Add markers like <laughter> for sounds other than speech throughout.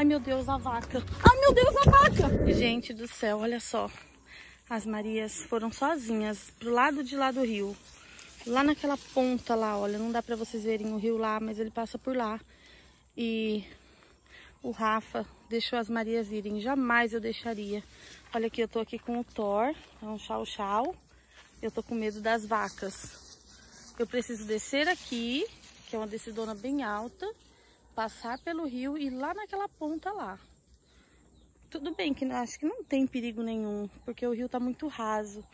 Ai, meu Deus, a vaca. Ai, meu Deus, a vaca. Gente do céu, olha só. As Marias foram sozinhas pro lado de lá do rio. Lá naquela ponta lá, olha, não dá pra vocês verem o rio lá, mas ele passa por lá. E o Rafa deixou as Marias irem. Jamais eu deixaria. Olha aqui, eu tô aqui com o Thor, é um chau-chau. Eu tô com medo das vacas. Eu preciso descer aqui, que é uma descidona bem alta, passar pelo rio e ir lá naquela ponta lá. Tudo bem que acho que não tem perigo nenhum, porque o rio tá muito raso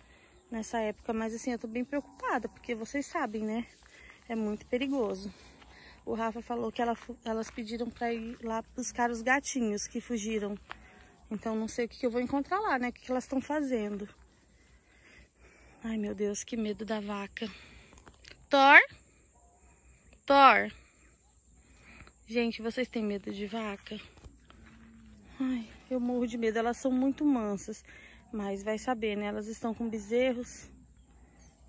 nessa época, mas assim, eu tô bem preocupada, porque vocês sabem, né? É muito perigoso. O Rafa falou que ela, elas pediram para ir lá buscar os gatinhos que fugiram. Então não sei o que, que eu vou encontrar lá, né? O que, que elas estão fazendo. Ai, meu Deus, que medo da vaca. Thor? Thor? Gente, vocês têm medo de vaca? Ai, eu morro de medo. Elas são muito mansas. Mas vai saber, né? Elas estão com bezerros.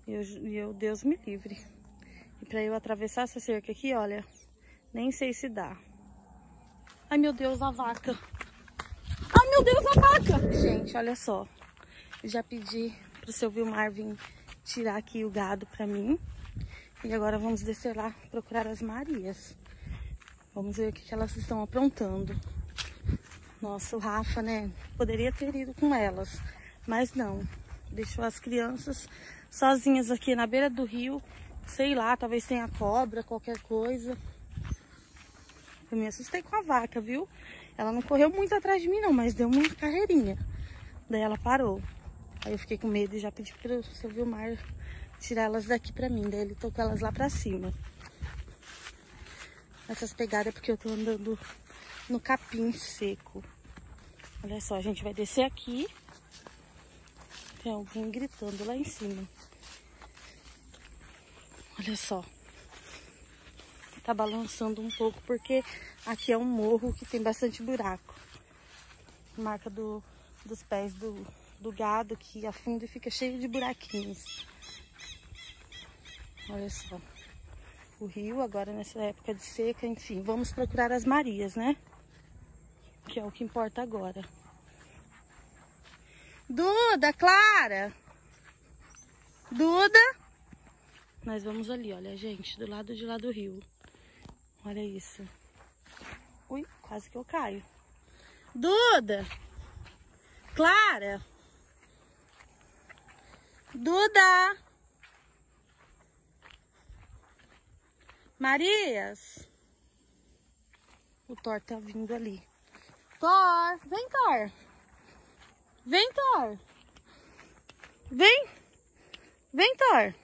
E eu, eu, Deus me livre. E pra eu atravessar essa cerca aqui, olha, nem sei se dá. Ai, meu Deus, a vaca. Ai, meu Deus, a vaca. Gente, olha só. Já pedi pro seu Vilmar vir tirar aqui o gado pra mim. E agora vamos descer lá procurar as Marias. Vamos ver o que, que elas estão aprontando. Nossa, o Rafa, né? Poderia ter ido com elas, mas não. Deixou as crianças sozinhas aqui na beira do rio. Sei lá, talvez tenha cobra, qualquer coisa. Eu me assustei com a vaca, viu? Ela não correu muito atrás de mim não, mas deu uma carreirinha. Daí ela parou. Aí eu fiquei com medo e já pedi pro seu Vilmar tirar elas daqui pra mim. Daí ele tocou elas lá pra cima. Essas pegadas porque eu tô andando no capim seco. Olha só, a gente vai descer aqui. Tem alguém gritando lá em cima. Olha só. Tá balançando um pouco porque aqui é um morro que tem bastante buraco. Marca do, dos pés do, do gado que afunda e fica cheio de buraquinhos. Olha só. O rio agora nessa época de seca, enfim. Vamos procurar as Marias, né? que é o que importa agora. Duda, Clara! Duda! Nós vamos ali, olha, gente, do lado de lá do rio. Olha isso. Ui, quase que eu caio. Duda! Clara! Duda! Marias! O Thor tá vindo ali. Thor, vem Thor. Vem Thor. Vem. Vem Thor.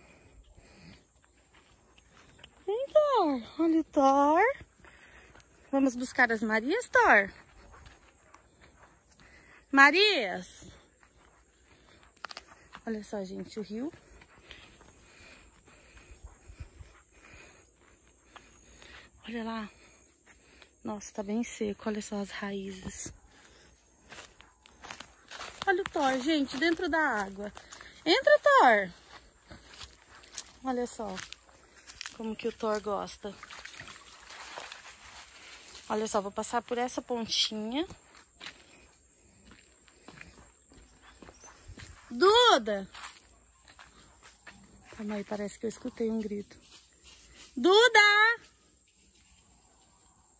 Vem Thor. Olha o Thor. Vamos buscar as Marias, Thor. Marias. Olha só, gente, o rio. Olha lá. Nossa, tá bem seco. Olha só as raízes. Olha o Thor, gente, dentro da água. Entra, Thor. Olha só como que o Thor gosta. Olha só, vou passar por essa pontinha. Duda! Calma aí, parece que eu escutei um grito. Duda!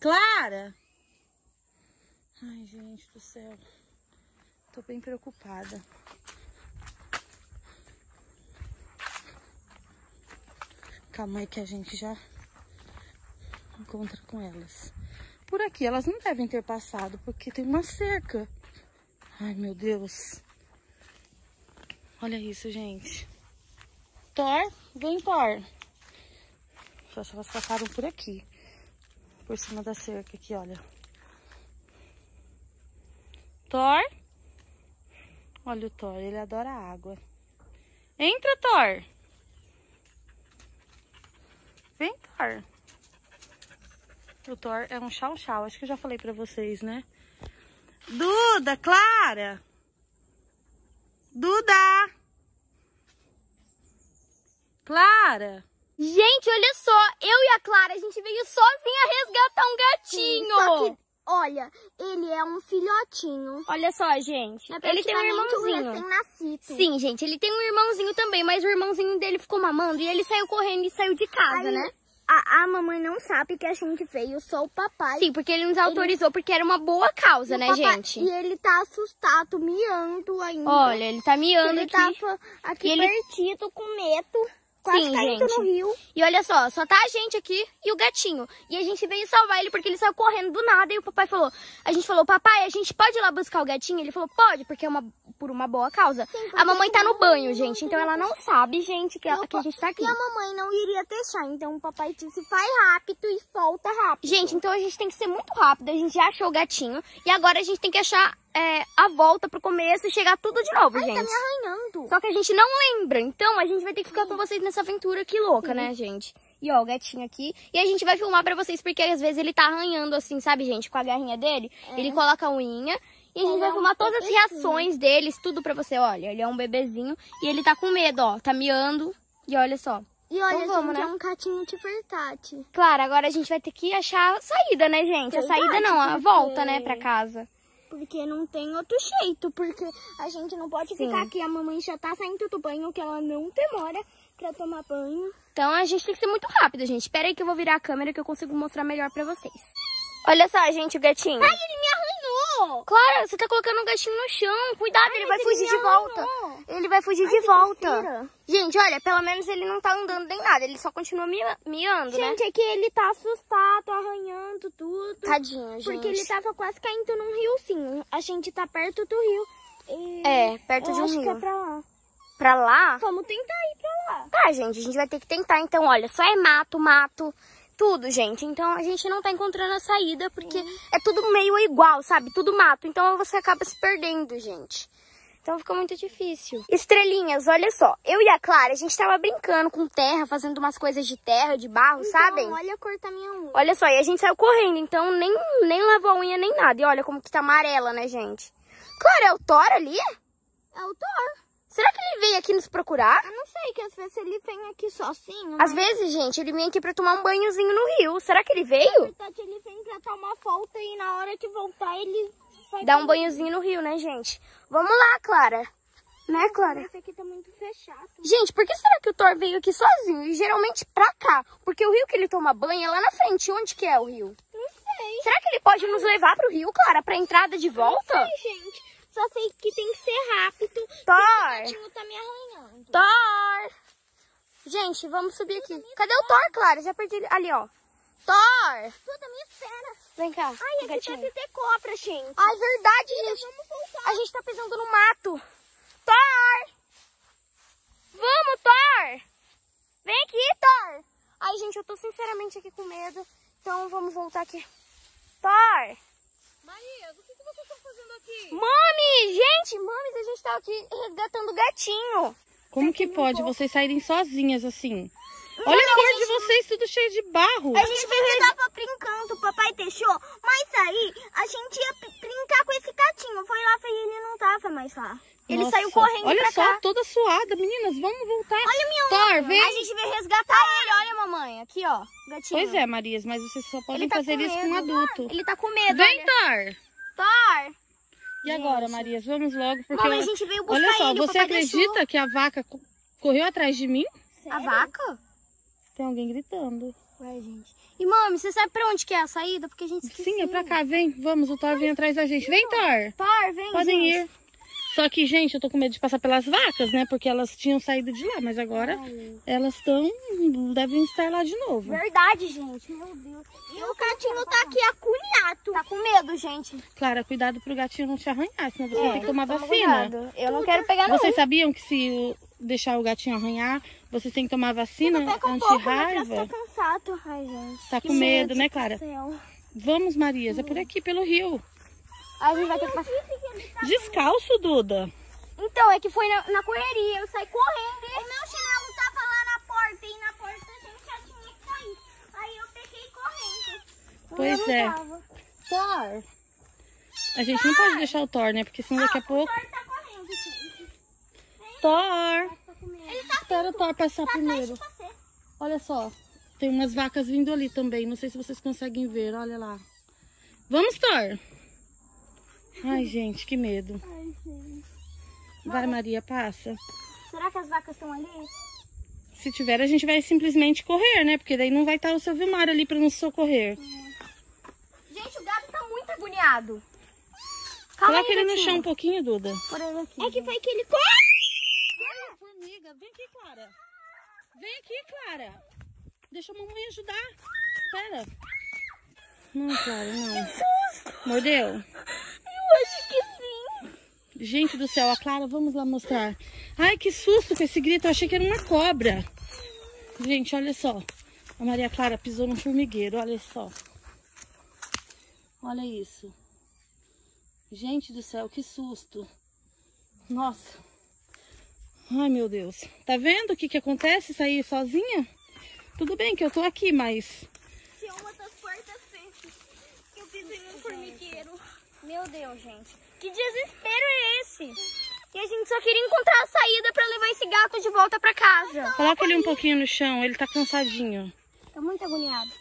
Clara! Ai, gente do céu. Tô bem preocupada. Calma aí que a gente já encontra com elas. Por aqui elas não devem ter passado, porque tem uma cerca. Ai, meu Deus. Olha isso, gente. Thor, vem Thor. Só se elas passaram por aqui por cima da cerca aqui, olha. Thor. Olha o Thor, ele adora água. Entra, Thor. Vem, Thor. O Thor é um chau-chau, acho que eu já falei pra vocês, né? Duda, Clara. Duda. Clara. Gente, olha só, eu e a Clara, a gente veio sozinha resgatar um gatinho. Sim, só que Olha, ele é um filhotinho. Olha só, gente. É ele tem um irmãozinho. Um. Sim, gente, ele tem um irmãozinho também, mas o irmãozinho dele ficou mamando e ele saiu correndo e saiu de casa, Aí, né? A, a mamãe não sabe que a gente veio, só o papai. Sim, porque ele nos autorizou, porque era uma boa causa, E né, papai- gente? E ele tá assustado, miando ainda. Olha, ele tá miando ele aqui. tava aqui E ele- com medo, quase Sim, caindo gente. no rio. E olha só, só tá a gente aqui e o gatinho. E a gente veio salvar ele porque ele saiu correndo do nada. E o papai falou: A gente falou, papai, a gente pode ir lá buscar o gatinho? Ele falou: Pode, porque é uma, por uma boa causa. porque a mamãe tá no banho, gente. Então ela não sabe, gente, que, ela- que a gente tá aqui. E a mamãe não iria deixar, então o papai disse, vai rápido e volta rápido. Gente, então a gente tem que ser muito rápido. A gente já achou o gatinho. E agora a gente tem que achar é, a volta pro começo e chegar tudo de novo, Ai, tá gente. me arranhando. Só que a gente não lembra. Então a gente vai ter que ficar com vocês nessa aventura aqui louca, né, gente? E ó, o gatinho aqui. E a gente vai filmar pra vocês, porque às vezes ele tá arranhando assim, sabe, gente? Com a garrinha dele. Ele coloca a unha. E a gente Ele vai é um filmar todas as reações deles, tudo pra você. Olha, ele é um bebezinho. E ele tá com medo, ó. Tá miando. E olha só. E olha, Então vamos, gente, né? é um catinho de verdade. Claro, agora a gente vai ter que achar a saída, né, gente? A Verdade, saída não, a porque- volta, né, pra casa. Porque não tem outro jeito, porque a gente não pode Sim. ficar aqui. A mamãe já tá saindo do banho, que ela não demora pra tomar banho. Então a gente tem que ser muito rápido, gente. Espera aí que eu vou virar a câmera que eu consigo mostrar melhor pra vocês. Olha só, gente, o gatinho. Ai, ele me Claro, você tá colocando o gatinho no chão. Cuidado, ele vai fugir de volta. Ele vai fugir Ai, de volta. grosseira. Gente, olha, pelo menos ele não tá andando nem nada. Ele só continua mia- miando, né? Gente, é que ele tá assustado, arranhando tudo. Tadinho, gente. Porque ele tava quase caindo num riozinho. A gente tá perto do rio. E É, perto eu de um acho que é rio. pra lá. Pra lá? Vamos tentar ir pra lá. Tá, gente, a gente vai ter que tentar. Então, olha, só é mato, mato, tudo, gente. Então, a gente não tá encontrando a saída porque é tudo meio igual, sabe? Tudo mato. Então, você acaba se perdendo, gente. Então, fica muito difícil. Estrelinhas, olha só. Eu e a Clara, a gente tava brincando com terra, fazendo umas coisas de terra, de barro, sabem? Então, olha cortar minha unha. Olha só, e a gente saiu correndo, então nem, nem lavou a unha nem nada. E olha como que tá amarela, né, gente? Claro, é o Thor ali? É o Thor. Será que ele veio aqui nos procurar? Eu não sei, que às vezes ele vem aqui sozinho. Às mas vezes, gente, ele vem aqui pra tomar um banhozinho no rio. Será que ele Na veio? verdade, ele vem pra uma volta e na hora de voltar ele Dar um banhozinho no rio, né, gente? Vamos lá, Clara. Né, Clara? Esse aqui tá muito fechado. Gente, por que será que o Thor veio aqui sozinho? E geralmente pra cá? Porque o rio que ele toma banho é lá na frente. Onde que é o rio? Não sei. Será que ele pode nos levar pro rio, Clara? Pra entrada de volta? Não sei, gente. Só sei que tem que ser rápido. O Thor! gatinho tá me arranhando. Thor! Gente, vamos subir aqui. Cadê o Thor, Clara? Já perdi ele. Ali, ó. Thor! Tudo me espera. Vem cá, Ai, aqui deve ter cobra, gente. Ai, verdade, gente. Vamos voltar. A gente tá pisando no mato. Thor! Vamos, Thor! Vem aqui, Thor! Ai, gente, eu tô sinceramente aqui com medo. Então vamos voltar aqui. Thor! Maria, o que, que vocês estão fazendo aqui? Mami! Gente, gente aqui resgatando o gatinho. Como que pode vocês saírem sozinhas assim? Olha a cor de vocês, tudo cheio de barro. A gente tava brincando, o papai deixou. Mas aí, a gente ia br- brincar com esse gatinho. Foi lá, foi ele não tava mais lá. Ele Nossa, saiu correndo Olha pra só, cá. toda suada. Meninas, vamos voltar. Olha minha Thor, unha. vem. A gente veio resgatar ele. Olha, mamãe. Aqui, ó. Gatinho. Pois é, Marias, mas vocês só podem tá fazer com isso com um adulto. Ele tá com medo. Vem, olha. Thor! Thor! E agora, Marias, vamos logo, porque... Mamãe, a gente veio buscar Olha só, ele. você papai deixou. acredita que a vaca co- correu atrás de mim? A vaca? Tem alguém gritando. Ué, gente. E, mami, você sabe pra onde que é a saída? Porque a gente esqueceu. Sim, é pra cá, vem. Vamos, o Thor vem atrás da gente. Vem, Thor! Thor, vem, Podem gente. ir. Só que, gente, eu tô com medo de passar pelas vacas, né? Porque elas tinham saído de lá, mas agora elas estão. devem estar lá de novo. Verdade, gente. Meu Deus. E o gatinho tá aqui aculhado. Tá com medo, gente. Clara, cuidado pro gatinho não te arranhar, senão você tem que tomar Toma vacina. cuidado. Eu não quero pegar, não. Vocês sabiam que se o- deixar o gatinho arranhar, vocês têm que tomar vacina um anti-raiva? tá cansado. Ai, gente. Tá com Que medo, né, do Clara? céu. Vamos, Marias, é por aqui, pelo rio. A gente vai ter que passar. Descalço, Duda. Então, é que foi na, na correria. Eu saí correndo. O meu chinelo tava lá na porta e na porta a gente já tinha que sair. Aí eu peguei correndo. Pois é. tava. Thor. A gente não pode deixar o Thor, né? Porque senão daqui a pouco. O Thor tá correndo, gente. Thor! Tá. Ele tá Espera o Thor passar atrás primeiro. Olha só. Tem umas vacas vindo ali também. Não sei se vocês conseguem ver. Olha lá. Vamos, Thor. Ai, gente, que medo. Vai, Maria, passa. Será que as vacas estão ali? Se tiver, a gente vai simplesmente correr, né? Porque daí não vai estar o seu Vilmar ali pra nos socorrer. Gente, o gato tá muito agoniado. Calma Coloca aí, ele no chão um pouquinho, Duda. Aqui. É que foi que ele... Olha, formiga. Vem aqui, Clara. Vem aqui, Clara. Deixa a mamãe ajudar. Espera. Não, Clara, não. Mordeu? Acho que sim. Gente do céu, a Clara, vamos lá mostrar. Ai, que susto com esse grito. Eu achei que era uma cobra. Gente, olha só. A Maria Clara pisou num formigueiro, olha só. Olha isso. Gente do céu, que susto. Nossa. Ai, meu Deus. Tá vendo o que que acontece sair sozinha? Tudo bem que eu tô aqui, mas... Uma das que eu pisei num formigueiro. Meu Deus, gente. Que desespero é esse? E a gente só queria encontrar a saída pra levar esse gato de volta pra casa. Coloca ele um pouquinho no chão, ele tá cansadinho. Tá muito agoniado.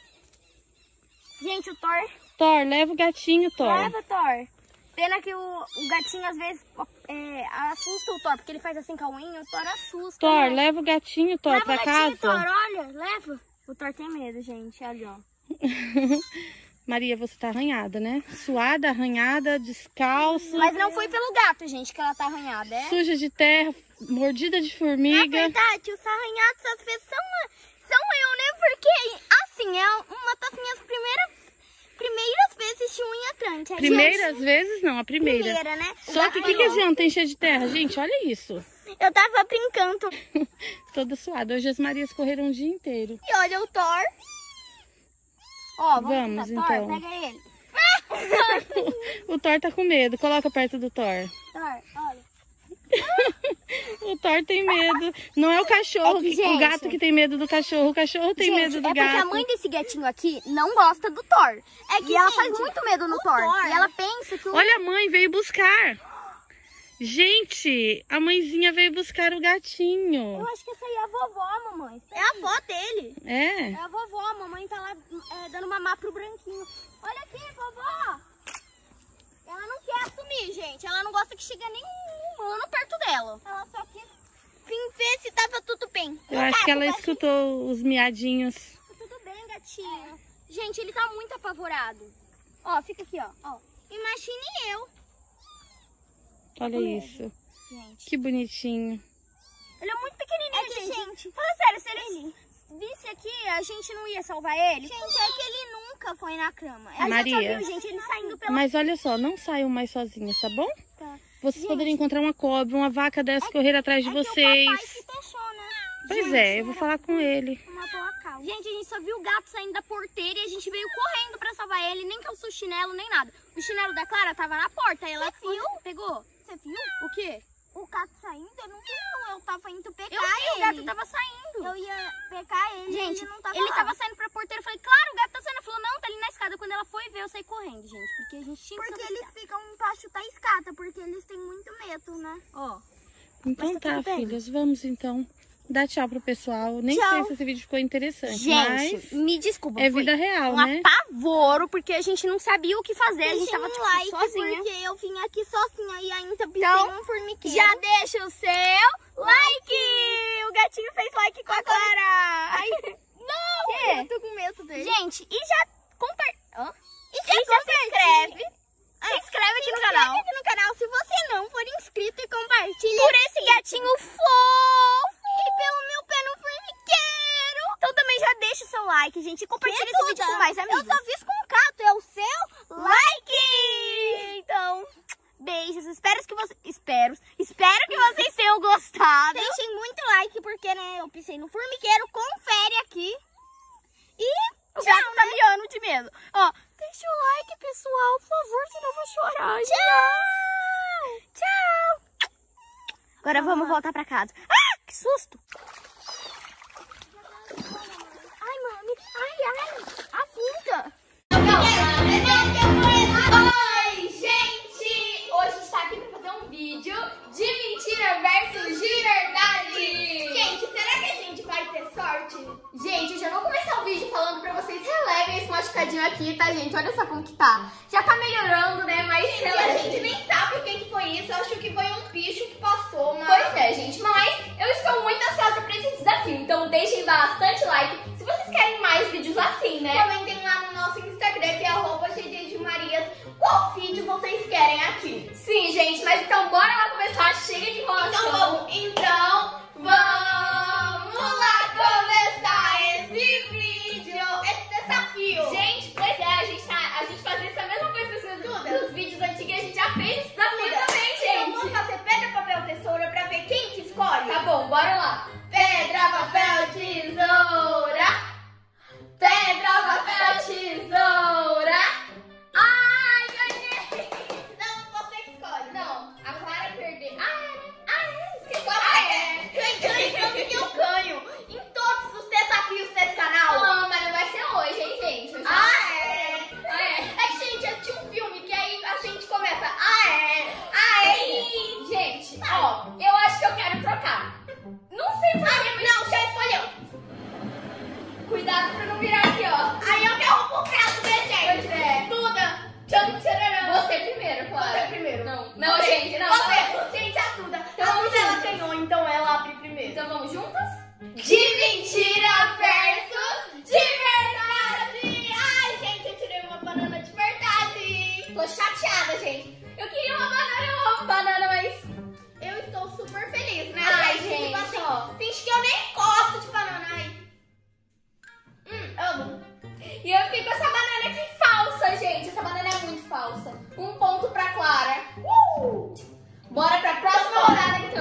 Gente, o Thor... Thor, leva o gatinho, Thor. Leva, Thor. Pena que o, o gatinho às vezes é, assusta o Thor, porque ele faz assim com a unha, o Thor assusta. Thor, né? leva o gatinho, Thor, Leva pra o gatinho, casa. Thor, olha, leva. O Thor tem medo, gente, olha, ó. <laughs> Maria, você tá arranhada, né? Suada, arranhada, descalça, Mas não foi pelo gato, gente, que ela tá arranhada, é? suja de terra, mordida de Na formiga. verdade, os arranhados às vezes são, são eu, né? Porque, assim, é uma das minhas primeiras, primeiras vezes de unha grande. A Primeiras vezes, não, a primeira. gente- primeira, né? Só que o que, que adianta encher de terra? Gente, olha isso. Eu tava brincando. <laughs> Toda suada. Hoje as Marias correram o dia inteiro. E olha o Thor. Ó, Vamos. Thor, então. pega ele. <laughs> O Thor tá com medo. Coloca perto do Thor. Thor, olha. <laughs> O Thor tem medo. Não é o cachorro, É que, que- o gente- gato que tem medo do cachorro. O cachorro tem gente, medo do é gato. porque a mãe desse gatinho aqui não gosta do Thor. É que, e ela gente, faz muito medo no Thor. Thor- E ela pensa que o... Olha, a mãe veio buscar. Gente, a mãezinha veio buscar o gatinho. Eu acho que essa aí é a vovó, mamãe. É a avó dele. É. É a vovó, a mamãe tá lá é, dando mamar pro branquinho. Olha aqui, vovó! Ela não quer assumir, gente. Ela não gosta que chegue nenhum humano perto dela. Ela só quis vim ver se tava tudo bem. Eu acho que ela escutou os miadinhos. Tá tudo bem, gatinho. Gente, ele tá muito apavorado. Ó, fica aqui, ó. ó. Imagine eu. Olha isso. Gente. Que bonitinho. Ele é muito pequenininho, É que, gente. gente, Fala sério, se ele visse aqui, a gente não ia salvar ele? Gente, é que ele nunca foi na cama. A gente Maria. só viu, gente, ele saindo pela... Mas olha só, não saiam mais sozinhas, tá bom? Tá. Vocês Gente. poderiam encontrar uma cobra, uma vaca dessa correr atrás de É que o vocês. se deixou, né? Pois é, eu vou falar com ele. Uma boa causa. Gente, a gente só viu o gato saindo da porteira e a gente veio correndo pra salvar ele, nem calçou chinelo, nem nada. O chinelo da Clara tava na porta, aí ela viu? pegou. Você viu? O quê? O gato saindo? Eu não vi, não. Eu tava indo pegar Eu vi, o ele. gato tava saindo. Eu ia pegar ele Gente, ele não tava ele lá. tava saindo pra porteira, eu falei, claro, o gato tá saindo. Ela falou, não, tá ali na escada. Quando ela foi ver, eu saí correndo, gente, porque a gente tinha que Porque eles ficam embaixo da escada, porque eles têm muito medo, né? Ó, Então tá tá, filhas, vamos então. Dá tchau pro pessoal. Nem Tchau. sei se esse vídeo ficou interessante, gente, mas me desculpa. é vida real, um né? apavoro, porque a gente não sabia o que fazer. a gente tava, um tipo, like, sozinha. porque eu vim aqui sozinha e ainda pisei Então, num formigueiro. Já deixa o seu like! O gatinho fez like com a Clara! Ai, <laughs> não! Eu tô com medo dele. Gente, e já compartilha. E E já se inscreve. Se inscreve aqui no canal. aqui no canal se você não for inscrito e compartilha. Por esse gatinho fofo. Pelo meu pé no formigueiro. Então também já deixa o seu like, gente. E compartilha esse vídeo com mais amigos. Eu só fiz com um cato, é o seu like! Então, beijos. Espero que vocês... Espero. Espero que vocês tenham gostado. Deixem muito like, porque, né, eu pisei no formigueiro. Confere aqui. E O tchau, gato tá miando de medo. Ó, deixa o like, pessoal, por favor, senão eu vou chorar. Tchau! Tchau! Agora vamos voltar pra casa. Ah, que susto! Ai, mami. Ai, ai. A finta. Oi, gente! Hoje a gente tá aqui pra fazer um vídeo de mentira versus de verdade! Gente, será que a gente vai ter sorte? Gente, eu já vou começar o vídeo falando pra vocês relevem esse machucadinho aqui, tá, gente? gente? Olha só como que tá. Já tá melhorando, né? Mas Gente, a gente nem sabe o que, que foi isso. Eu acho que foi um bicho que passou, mas... Pois é, gente. Mas eu estou Então deixem bastante like se vocês querem mais vídeos assim, né? Comentem lá no nosso Instagram, que é arroba de Marias, qual vídeo vocês querem aqui. Sim, gente. Mas então bora lá começar. Chega de enrolação. Então vamos, então vamos lá começar esse vídeo, esse desafio. Gente, pois é, a gente, tá, a gente fazia essa mesma coisa nos, nos vídeos antigos a gente já fez desafio também, Então vamos gente. fazer pedra, papel, tesoura pra ver quem que escolhe. Tá bom, bora lá. Papel, tesoura. Pedra, papel, tesoura. Ai,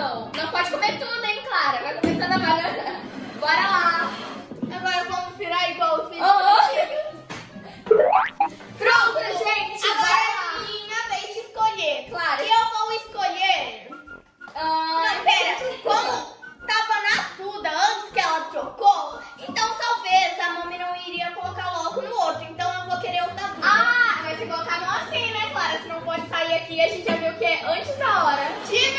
então. Não pode comer tudo, hein, Clara? Vai comer toda a banana. Bora lá. Agora vamos virar igual filhos. Oh, Pronto, gente. Agora é minha vez de escolher. Claro. E eu vou escolher. Ah, Não, pera. Como tava na Duda antes que ela trocou, então talvez a mami não iria colocar logo no outro. Então eu vou querer o da Duda. Ah, mas se colocar não assim, né, Clara? Se não pode sair aqui, a gente já viu que é antes da hora. De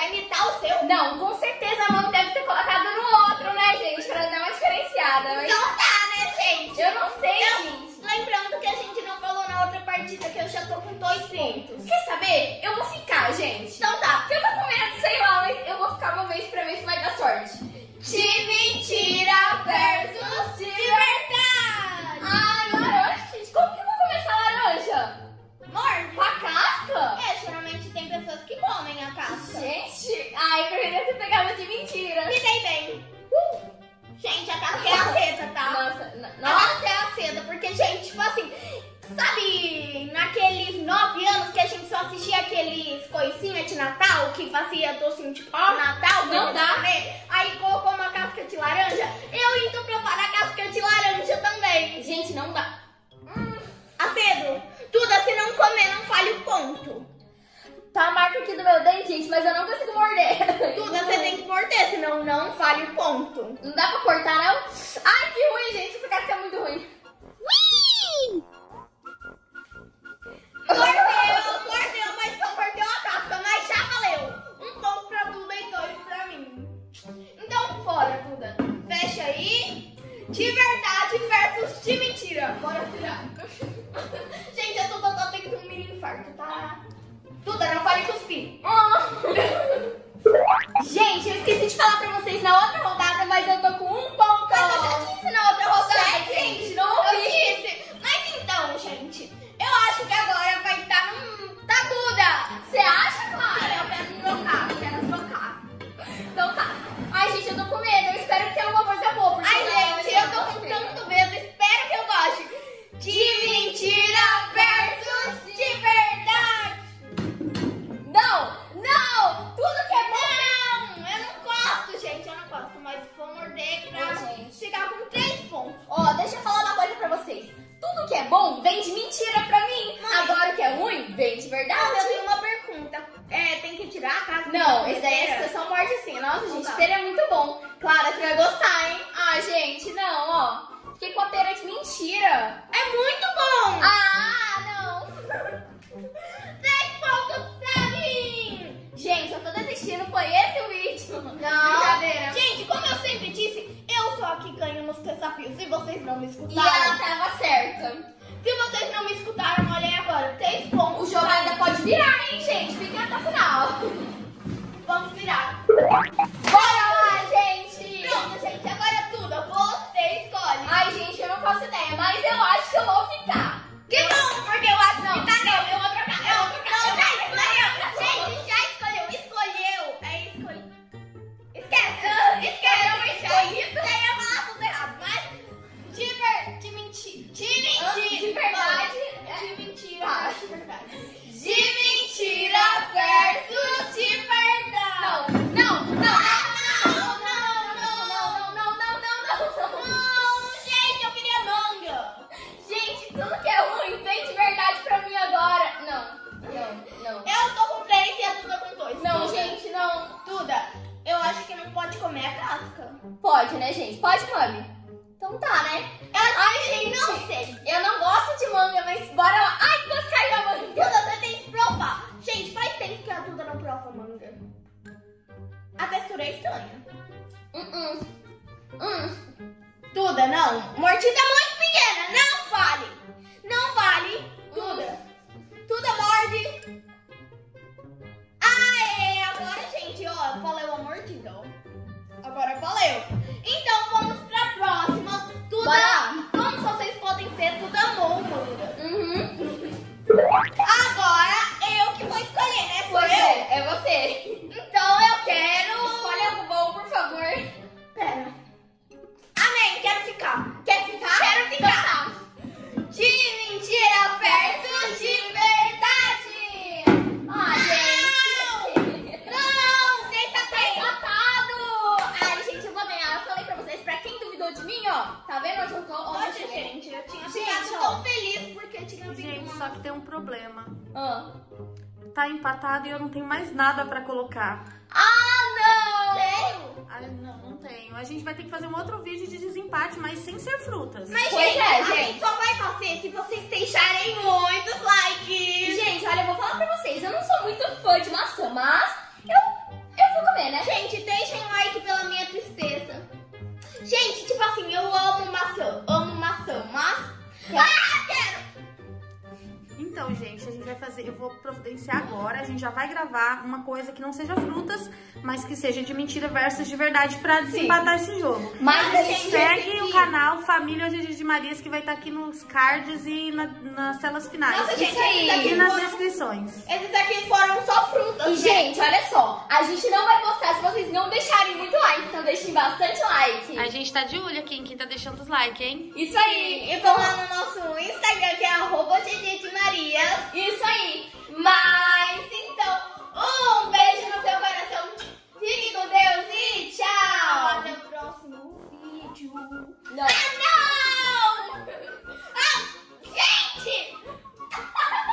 vai imitar o seu? Não, com certeza a mãe deve ter colocado no outro, né, gente? Pra dar uma diferenciada. Mas Então tá, né, gente? eu não sei, Eu- gente. Lembrando que a gente não falou na outra partida que eu já tô com dois pontos. Quer saber? Eu vou ficar, gente. Então tá. Porque eu tô com medo, sei lá, mas eu vou ficar uma vez pra ver se vai dar sorte. De mentira versus de pessoas que comem a casca. Gente, ai, eu preferia ter pegado de mentira. Me dei bem. Uh. Gente, a casca é acesa, tá? Nossa, n- A nossa. casca é acesa, porque, gente, tipo assim, sabe naqueles nove anos que a gente só assistia aqueles coisinhas de Natal, que fazia docinho tipo Ah, Natal, não dá. comer? Aí Tá a marca aqui do meu dente, gente, mas eu não consigo morder. Duda, você tem que morder, senão não fale o ponto. Não dá pra cortar, não? Ai, que ruim, gente. Essa casca é muito ruim. Mordeu, mordeu, mas só mordeu a casca, mas já valeu. Um ponto pra Duda e dois pra mim. Então, bora, Duda. Fecha aí. De verdade versus de mentira. Bora tirar. <laughs> Gente, eu tô, tô, tô tendo um mini infarto, tá? Duda, não fale cuspir. <laughs> Gente, eu esqueci de falar pra vocês na outra Seria muito Pode, né, gente? Pode, mami? Então tá, né? Ai, gente, Não sei. eu não gosto de manga, mas bora lá. Ai, quase caiu a manga. Duda, você tem que provar. Gente, faz tempo que a Duda não prova manga. A textura é estranha. Hum, hum. Hum. Duda, não. Mordida muito pequena. Não fale. Não fale. Duda. Duda morde. Aê, agora, gente, ó, valeu a mordida, ó. Agora valeu. Tudo é Bora. Como vocês podem ver, tudo é amor, novo. Uhum. Agora eu que vou escolher, né? Foi eu? É, é você. Ó. Tá vendo onde eu tô? Onde Olha, eu gente, eu tinha Gente, ficado ó. tão feliz porque tinha vindo Gente, uma... só que tem um problema. Ah. Tá empatado e eu não tenho mais nada pra colocar. Ah, não! Sério? Ai, não, não tenho. A gente vai ter que fazer um outro vídeo de desempate, mas sem ser frutas. Mas, Pois gente, é, a gente. gente só vai fazer se vocês deixarem muitos likes. Gente, olha, eu vou falar pra vocês. Eu não sou muito fã de maçã, mas eu, eu vou comer, né? Gente, deixem like pela minha tristeza. Gente, tipo assim, eu amo maçã. Amo maçã, mas... Ah, quero! Então, gente, a gente vai fazer. Eu vou providenciar agora. A gente já vai gravar uma coisa que não seja frutas, mas que seja de mentira versus de verdade pra desempatar esse jogo. Mas a gente Segue o canal Família Hoje é de Marias, que vai estar aqui nos cards e na- nas celas finais. Nossa, gente, Isso aí. esses aqui e nas foram- descrições. Esses aqui foram só frutas. E, gente, olha só. A gente não vai postar se vocês não deixarem muito like. Então deixem bastante like. A gente tá de olho aqui em quem tá deixando os likes, hein? Isso aí. E vão lá no nosso Instagram, que é arroba GG de dias. Isso aí. Mas então, um beijo no seu coração. Fique com Deus e tchau. Até o próximo vídeo. Não. Ah, <laughs> não! Ah, gente! <laughs>